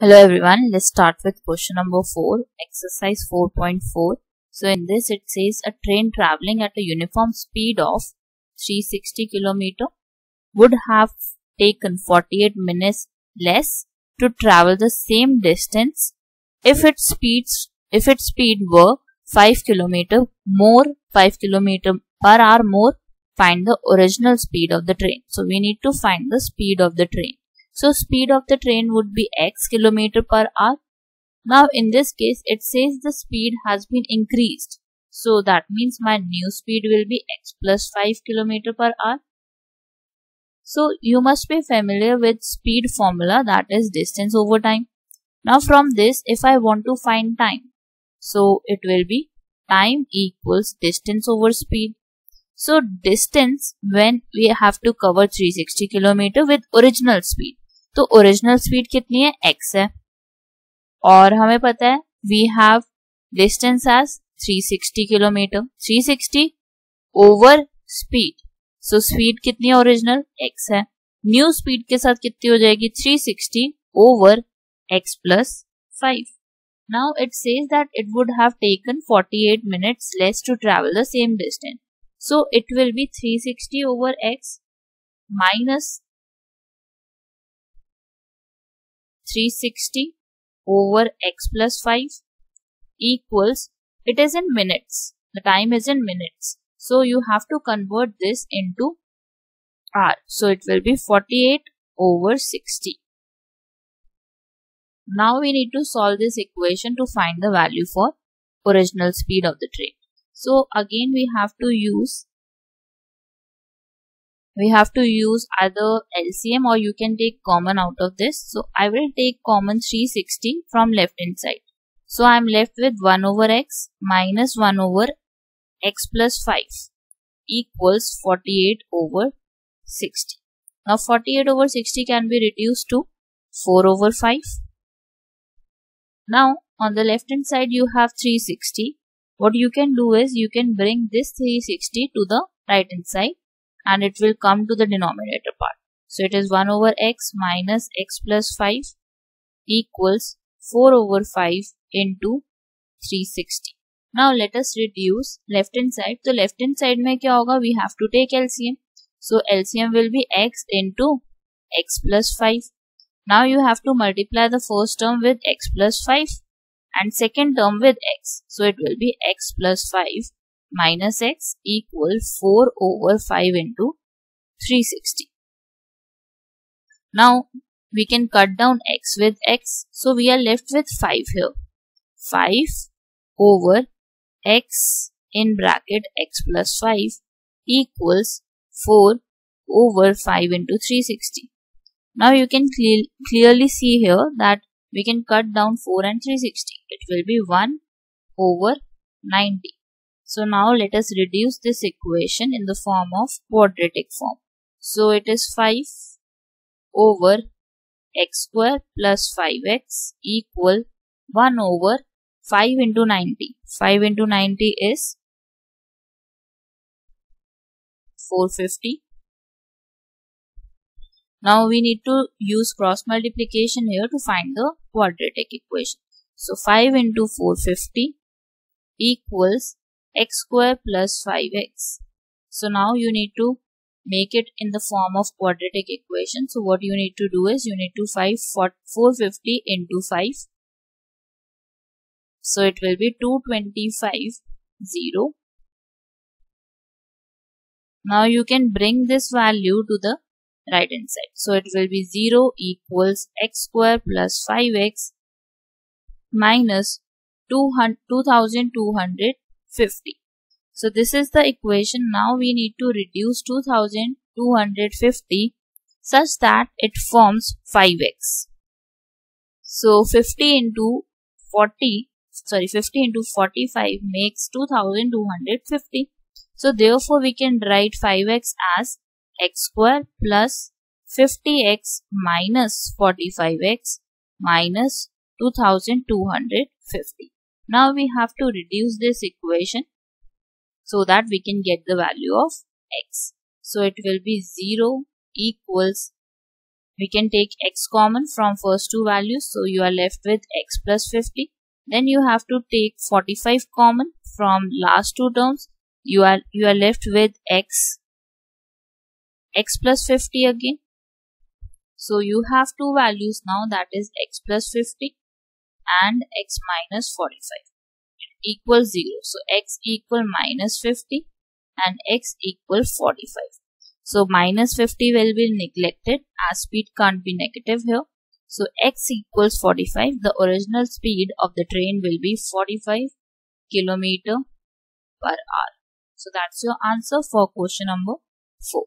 Hello everyone, let's start with question number 4, exercise 4.4. So in this it says a train traveling at a uniform speed of 360 km would have taken 48 minutes less to travel the same distance if its speeds if its speed were 5 km more 5 km per hour more find the original speed of the train. So we need to find the speed of the train. So speed of the train would be x kilometer per hour. Now in this case it says the speed has been increased. So that means my new speed will be x plus 5 kilometer per hour. So you must be familiar with speed formula that is distance over time. Now from this if I want to find time. So it will be time equals distance over speed. So distance when we have to cover 360 km with original speed. तो original speed कितनी है? X है। और हमें पता है we have distance as 360 kilometre 360 over speed so speed कितनी original x है। न्यू स्पीड के साथ कितनी हो जाएगी? 360 over x plus five now it says that it would have taken 48 minutes less to travel the same distance so it will be 360 over x minus 360 over x plus 5 equals it is in minutes. The time is in minutes. So you have to convert this into r. So it will be 48 over 60 now we need to solve this equation to find the value for original speed of the train. So again we have to use we have to use either LCM or you can take common out of this. So I will take common 360 from left hand side. So I am left with 1 over x minus 1 over x plus 5 equals 48 over 60. Now 48 over 60 can be reduced to 4 over 5. Now on the left hand side you have 360. What you can do is you can bring this 360 to the right hand side and it will come to the denominator part. So it is 1 over x minus x plus 5 equals 4 over 5 into 360. Now let us reduce left hand side. So left hand side mein kya hoga? We have to take LCM. So LCM will be x into x plus 5. Now you have to multiply the first term with x plus 5 and second term with x. So it will be x plus 5 minus x equal 4 over 5 into 360. Now we can cut down x with x. So we are left with 5 here. 5 over x in bracket x plus 5 equals 4 over 5 into 360. Now you can cle clearly see here that we can cut down 4 and 360. It will be 1 over 90. So now let us reduce this equation in the form of quadratic form. So it is 5 over x square plus 5x equal 1 over 5 into 90. 5 into 90 is 450. Now we need to use cross multiplication here to find the quadratic equation. So 5 into 450 equals x square plus 5x. So now you need to make it in the form of quadratic equation. So what you need to do is you need to 5 450 into 5. So it will be 225 0. Now you can bring this value to the right hand side. So it will be 0 equals x square plus 5x minus 2200 50. So this is the equation. Now we need to reduce 2250 such that it forms 5x. So 50 into 40, sorry 50 into 45 makes 2250. So therefore we can write 5x as x square plus 50x minus 45x minus 2250. Now we have to reduce this equation so that we can get the value of x. So it will be 0 equals we can take x common from first two values. So you are left with x plus 50 then you have to take 45 common from last two terms. You are you are left with x x plus 50 again. So you have two values now that is x plus 50 and x minus 45 it equals 0 so x equal minus 50 and x equal 45 so minus 50 will be neglected as speed can't be negative here. So x equals 45. The original speed of the train will be 45 kilometer per hour. So that's your answer for question number 4.